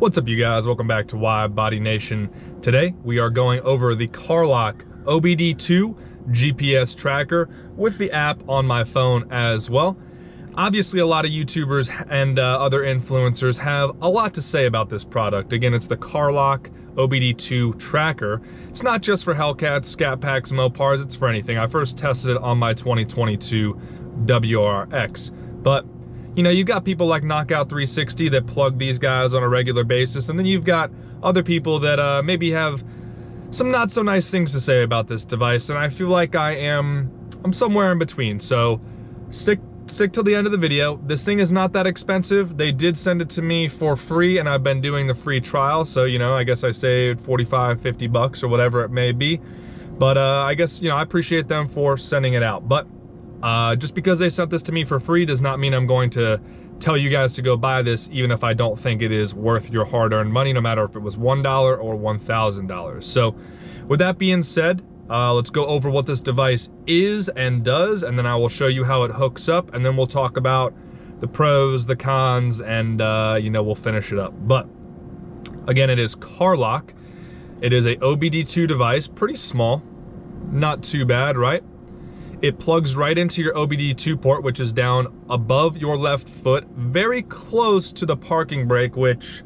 What's up you guys? Welcome back to WideBody Nation. Today we are going over the Car-Lock OBD2 GPS tracker with the app on my phone as well. Obviously a lot of YouTubers and uh, other influencers have a lot to say about this product. Again, it's the Car-Lock OBD2 tracker. It's not just for Hellcats, Scat Packs, Mopars, it's for anything. I first tested it on my 2022 WRX, but you know, you've got people like Knockout 360 that plug these guys on a regular basis, and then you've got other people that uh, maybe have some not so nice things to say about this device, and I feel like I am, I'm somewhere in between, so stick stick till the end of the video. This thing is not that expensive. They did send it to me for free and I've been doing the free trial. So, you know, I guess I saved 45, 50 bucks or whatever it may be. But uh, I guess, you know, I appreciate them for sending it out. But uh, just because they sent this to me for free does not mean I'm going to tell you guys to go buy this, even if I don't think it is worth your hard-earned money, no matter if it was $1 or $1,000. So with that being said, uh, let's go over what this device is and does, and then I will show you how it hooks up, and then we'll talk about the pros, the cons, and uh, you know, we'll finish it up. But again, it is Car-Lock. It is a OBD2 device, pretty small, not too bad, right? It plugs right into your OBD2 port, which is down above your left foot, very close to the parking brake, which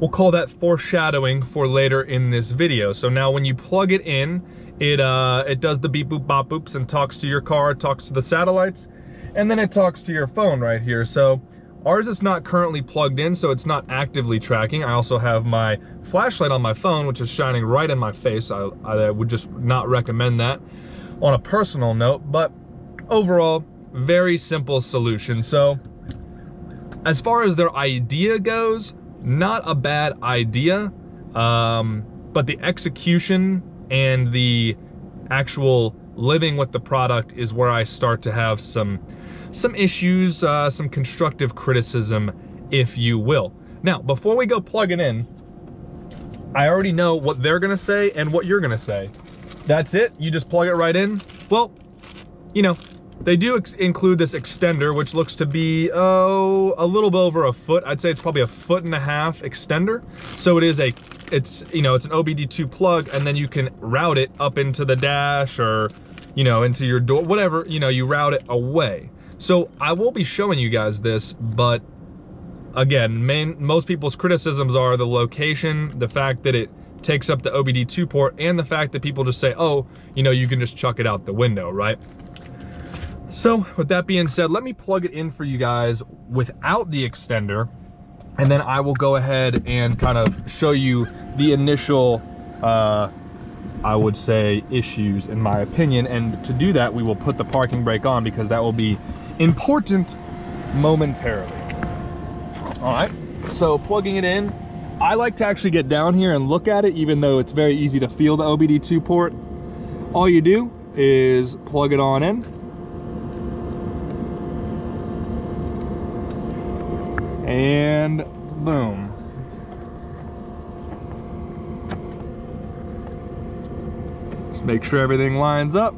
we'll call that foreshadowing for later in this video. So now when you plug it in, it, uh, it does the beep boop bop boops and talks to your car, talks to the satellites, and then it talks to your phone right here. So ours is not currently plugged in, so it's not actively tracking. I also have my flashlight on my phone, which is shining right in my face. I, I would just not recommend that on a personal note, but overall, very simple solution. So as far as their idea goes, not a bad idea, um, but the execution and the actual living with the product is where I start to have some some issues, uh, some constructive criticism, if you will. Now, before we go plugging in, I already know what they're gonna say and what you're gonna say. That's it, you just plug it right in. Well, you know, they do include this extender, which looks to be, oh, a little bit over a foot. I'd say it's probably a foot and a half extender. So it is a, it's, you know, it's an OBD2 plug, and then you can route it up into the dash or, you know, into your door, whatever, you know, you route it away. So I will be showing you guys this, but again, main, most people's criticisms are the location, the fact that it takes up the OBD2 port, and the fact that people just say, oh, you know, you can just chuck it out the window, right? So with that being said, let me plug it in for you guys without the extender, and then I will go ahead and kind of show you the initial, uh, I would say, issues in my opinion. And to do that, we will put the parking brake on because that will be important momentarily. All right, so plugging it in, I like to actually get down here and look at it, even though it's very easy to feel the OBD2 port. All you do is plug it on in. And boom. Just make sure everything lines up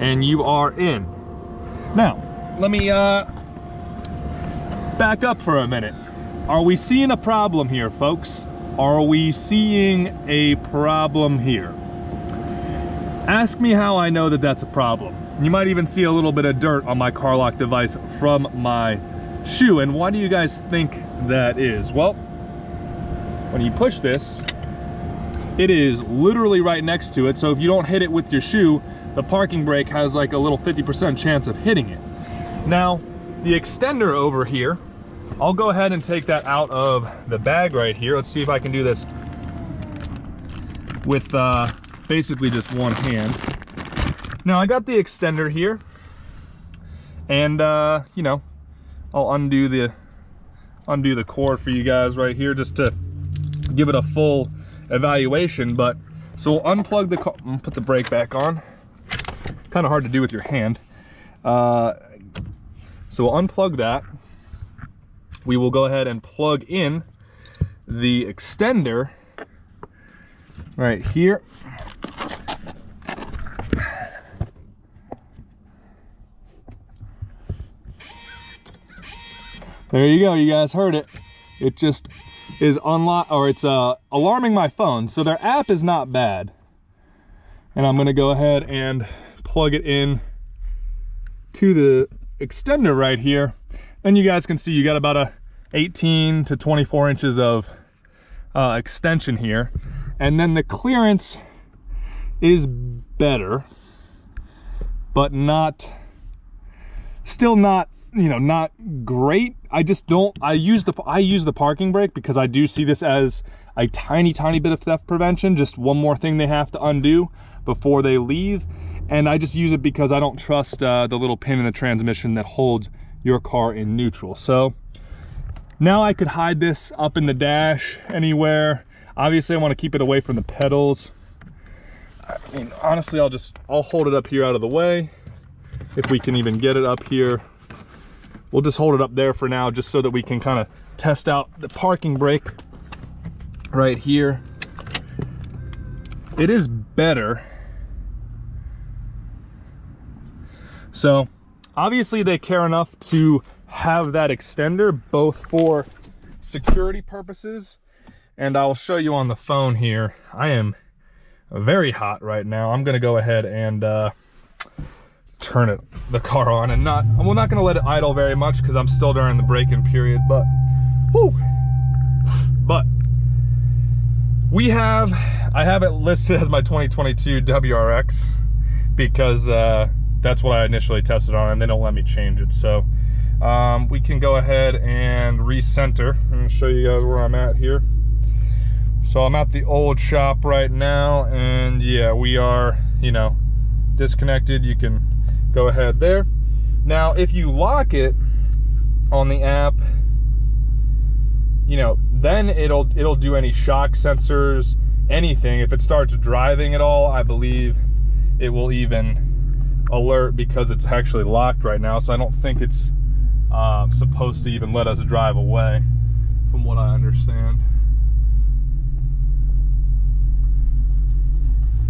and you are in. Now, let me uh, back up for a minute. Are we seeing a problem here, folks? Are we seeing a problem here? Ask me how I know that that's a problem. You might even see a little bit of dirt on my Car-Lock device from my shoe. And why do you guys think that is? Well, when you push this, it is literally right next to it. So if you don't hit it with your shoe, the parking brake has like a little 50% chance of hitting it. Now, the extender over here I'll go ahead and take that out of the bag right here. Let's see if I can do this with uh, basically just one hand. Now I got the extender here and uh, you know, I'll undo the undo the cord for you guys right here just to give it a full evaluation. But so we'll unplug the car, put the brake back on. Kind of hard to do with your hand. Uh, so we'll unplug that we will go ahead and plug in the extender right here. There you go, you guys heard it. It just is unlock or it's uh, alarming my phone. So their app is not bad. And I'm gonna go ahead and plug it in to the extender right here. And you guys can see you got about a 18 to 24 inches of uh, extension here. And then the clearance is better, but not, still not, you know, not great. I just don't, I use the, I use the parking brake because I do see this as a tiny, tiny bit of theft prevention. Just one more thing they have to undo before they leave. And I just use it because I don't trust uh, the little pin in the transmission that holds your car in neutral. So now I could hide this up in the dash anywhere. Obviously I want to keep it away from the pedals. I mean, honestly, I'll just, I'll hold it up here out of the way. If we can even get it up here. We'll just hold it up there for now, just so that we can kind of test out the parking brake right here. It is better. So obviously they care enough to have that extender both for security purposes and I'll show you on the phone here. I am very hot right now. I'm gonna go ahead and uh, turn it the car on and not I'm not gonna let it idle very much because I'm still during the break-in period but whoo but we have I have it listed as my 2022 WRX because uh, that's what I initially tested on and they don't let me change it. So um, we can go ahead and recenter. And show you guys where I'm at here. So I'm at the old shop right now and yeah we are you know disconnected. You can go ahead there. Now if you lock it on the app you know then it'll it'll do any shock sensors anything. If it starts driving at all I believe it will even alert because it's actually locked right now. So I don't think it's um, supposed to even let us drive away from what I understand.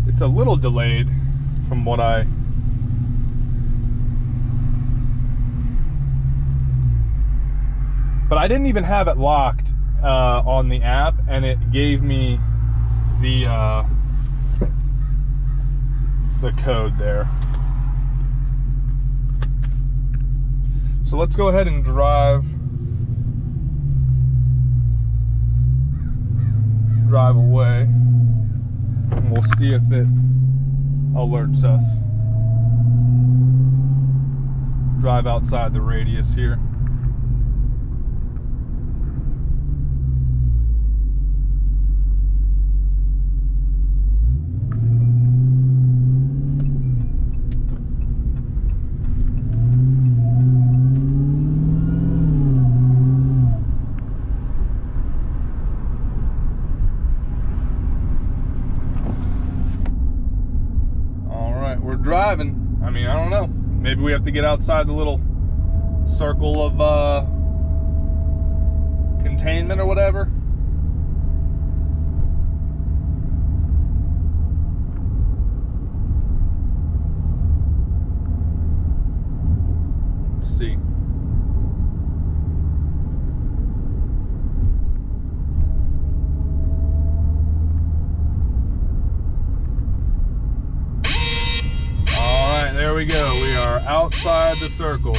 It's a little delayed from what I but I didn't even have it locked uh, on the app and it gave me the uh, the code there. So let's go ahead and drive drive away and we'll see if it alerts us. Drive outside the radius here. driving. I mean, I don't know. We have to get outside the little circle of uh, containment or whatever. Let's see. there we go. We are outside the circle.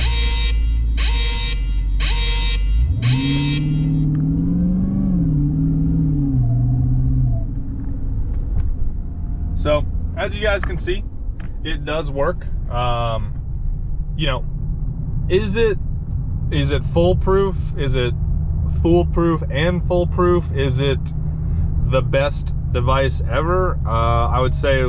So, as you guys can see, it does work. Um, you know, is it is it foolproof? Is it foolproof and foolproof? Is it the best device ever? Uh, I would say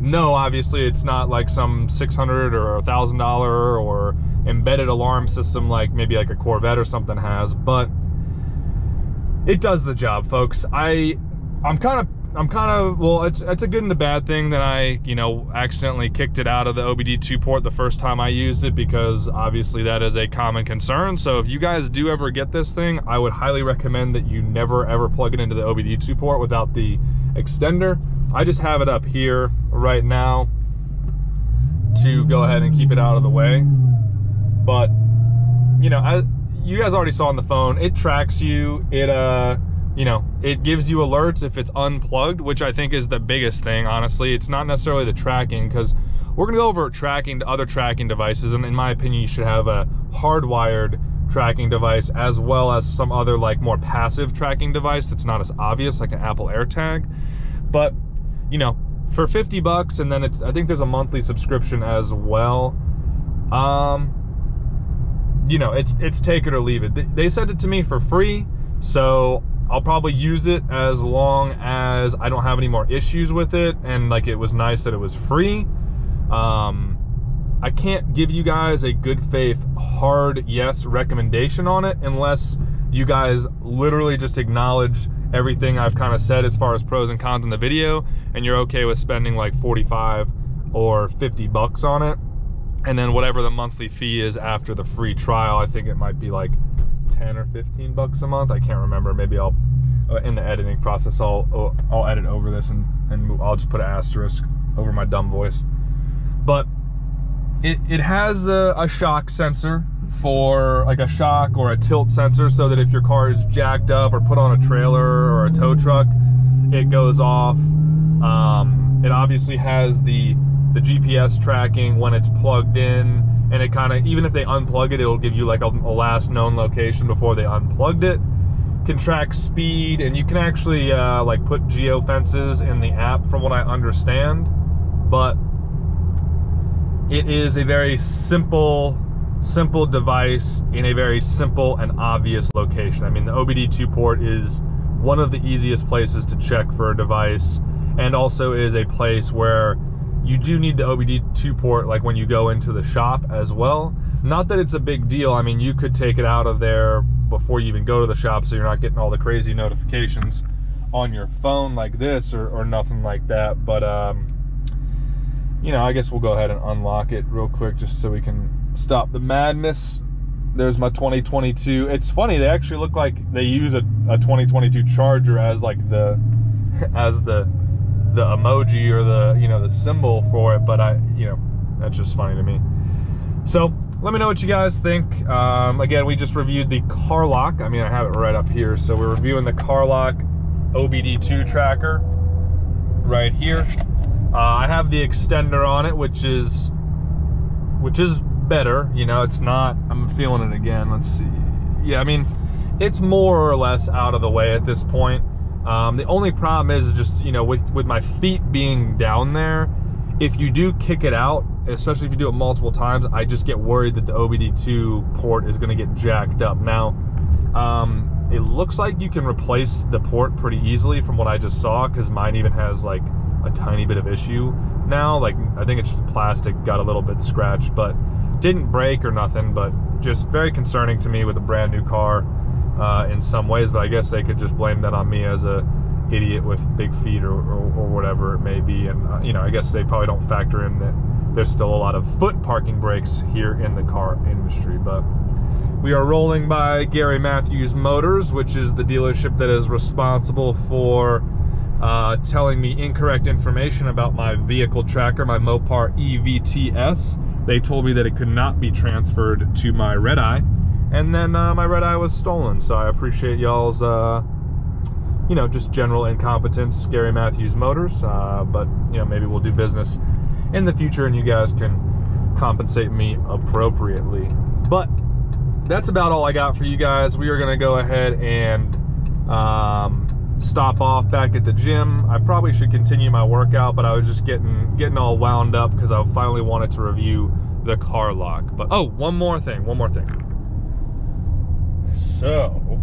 no, obviously it's not like some 600 or a thousand dollar or embedded alarm system like maybe like a Corvette or something has, but it does the job, folks. I, I'm kind of, I'm kind of, well, it's, it's a good and a bad thing that I, you know, accidentally kicked it out of the OBD2 port the first time I used it because obviously that is a common concern. So if you guys do ever get this thing, I would highly recommend that you never ever plug it into the OBD2 port without the extender I just have it up here right now to go ahead and keep it out of the way. But, you know, I, you guys already saw on the phone, it tracks you. It, uh, you know, it gives you alerts if it's unplugged, which I think is the biggest thing, honestly. It's not necessarily the tracking, because we're gonna go over tracking to other tracking devices, and in my opinion, you should have a hardwired tracking device as well as some other like more passive tracking device that's not as obvious, like an Apple AirTag. But, you know, for 50 bucks, and then it's, I think there's a monthly subscription as well. Um, you know, it's, it's take it or leave it. They, sent it to me for free, so I'll probably use it as long as I don't have any more issues with it and like it was nice that it was free. Um, I can't give you guys a good faith hard yes recommendation on it unless you guys literally just acknowledge everything I've kind of said as far as pros and cons in the video and you're okay with spending like 45 or 50 bucks on it. And then whatever the monthly fee is after the free trial, I think it might be like 10 or 15 bucks a month. I can't remember. Maybe I'll, uh, in the editing process, I'll, uh, I'll edit over this and, and I'll just put an asterisk over my dumb voice. But it, it has a, a shock sensor for like a shock or a tilt sensor so that if your car is jacked up or put on a trailer or a tow truck, it goes off. Um, it obviously has the, the GPS tracking when it's plugged in and it kind of even if they unplug it it'll give you like a, a, last known location before they unplugged it can track speed and you can actually uh, like put geo fences in the app from what i understand but it is a very simple simple device in a very simple and obvious location i mean the obd2 port is one of the easiest places to check for a device and also is a place where you do need the OBD2 port like when you go into the shop as well. Not that it's a big deal. I mean, you could take it out of there before you even go to the shop so you're not getting all the crazy notifications on your phone like this or, or nothing like that. But, um, you know, I guess we'll go ahead and unlock it real quick just so we can stop the madness. There's my 2022. It's funny, they actually look like they use a, a 2022 Charger as like the, as the the emoji or the you know the symbol for it but i you know that's just funny to me. So let me know what you guys think. Um, again we just reviewed the carlock i mean i have it right up here. So we're reviewing the carlock obd2 tracker right here. Uh, i have the extender on it which is which is better you know it's not i'm feeling it again let's see yeah i mean it's more or less out of the way at this point um, the only problem is just, you know, with, with my feet being down there, if you do kick it out, especially if you do it multiple times, I just get worried that the OBD2 port is gonna get jacked up. Now, um, it looks like you can replace the port pretty easily from what I just saw, because mine even has like a tiny bit of issue now. Like, I think it's just plastic got a little bit scratched, but didn't break or nothing, but just very concerning to me with a brand new car uh, in some ways, but I guess they could just blame that on me as a idiot with big feet or, or, or whatever it may be. And, uh, you know, I guess they probably don't factor in that there's still a lot of foot parking brakes here in the car industry. But we are rolling by Gary Mathews Motors, which is the dealership that is responsible for uh, telling me incorrect information about my vehicle tracker, my Mopar EVTS. They told me that it could not be transferred to my Red Eye and then uh, my red eye was stolen. So I appreciate y'all's, uh, you know, just general incompetence, Gary Mathews Motors. Uh, but you know, maybe we'll do business in the future, and you guys can compensate me appropriately. But that's about all I got for you guys. We are gonna go ahead and um, stop off back at the gym. I probably should continue my workout, but I was just getting getting all wound up because I finally wanted to review the car lock. But oh, one more thing, one more thing. So,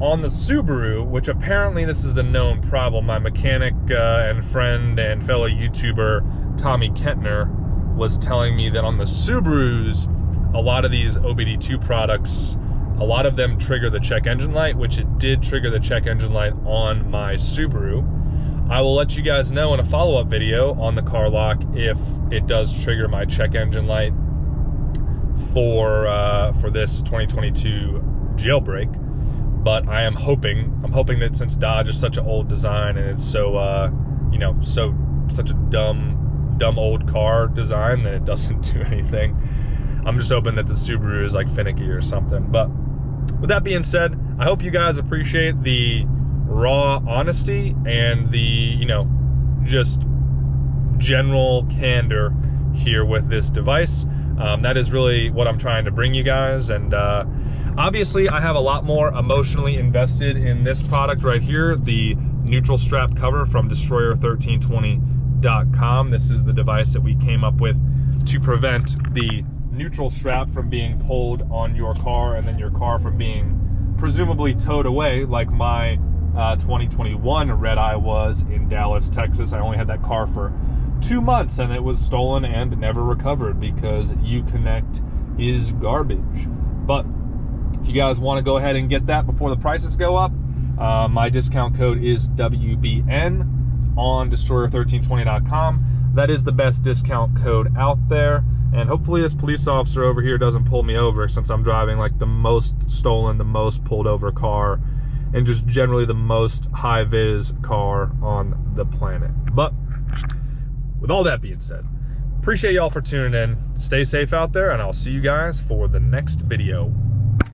on the Subaru, which apparently this is a known problem, my mechanic uh, and friend and fellow YouTuber Tommy Kentner was telling me that on the Subarus, a lot of these OBD2 products, a lot of them trigger the check engine light, which it did trigger the check engine light on my Subaru. I will let you guys know in a follow-up video on the car lock if it does trigger my check engine light for uh, for this 2022 jailbreak. But I am hoping, I'm hoping that since Dodge is such an old design and it's so, uh, you know, so such a dumb, dumb old car design that it doesn't do anything. I'm just hoping that the Subaru is like finicky or something. But with that being said, I hope you guys appreciate the raw honesty and the, you know, just general candor here with this device. Um, that is really what I'm trying to bring you guys. And uh, obviously I have a lot more emotionally invested in this product right here, the neutral strap cover from destroyer1320.com. This is the device that we came up with to prevent the neutral strap from being pulled on your car and then your car from being presumably towed away like my uh, 2021 red eye was in Dallas, Texas. I only had that car for two months and it was stolen and never recovered because Uconnect is garbage. But if you guys want to go ahead and get that before the prices go up, uh, my discount code is WBN on destroyer1320.com. That is the best discount code out there. And hopefully this police officer over here doesn't pull me over since I'm driving like the most stolen, the most pulled over car, and just generally the most high vis car on the planet. But with all that being said, appreciate y'all for tuning in. Stay safe out there, and I'll see you guys for the next video.